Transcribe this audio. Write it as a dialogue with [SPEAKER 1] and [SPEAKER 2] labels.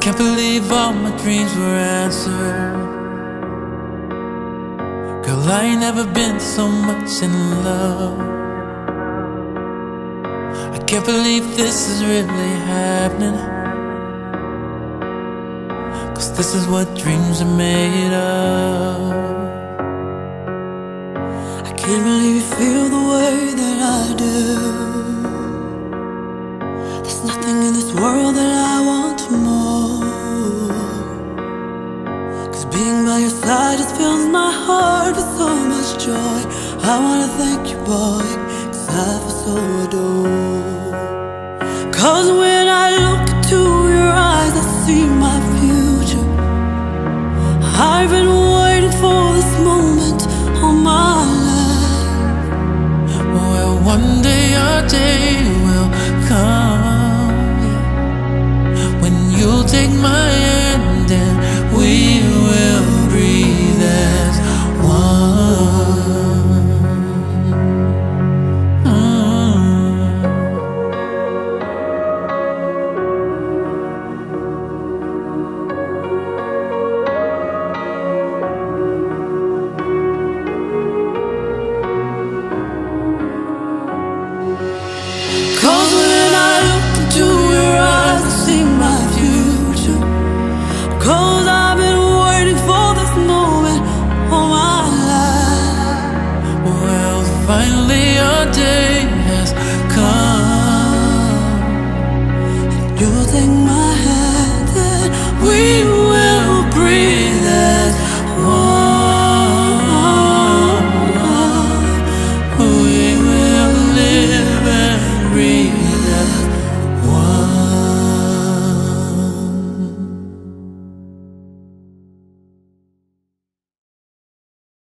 [SPEAKER 1] Can't believe all my dreams were answered. Girl, I ain't never been so much in love. I can't believe this is really happening. Cause this is what dreams are made of.
[SPEAKER 2] I can't believe you feel the way that I do. There's nothing in this world that I being by your side just fills my heart with so much joy. I wanna thank you, boy, cause I feel so adored. Cause when I look into your eyes, I see my future. I've been waiting for this moment all my life.
[SPEAKER 1] Well, one day our day will come when you'll take my
[SPEAKER 2] your
[SPEAKER 1] day has come.
[SPEAKER 2] And you think my we.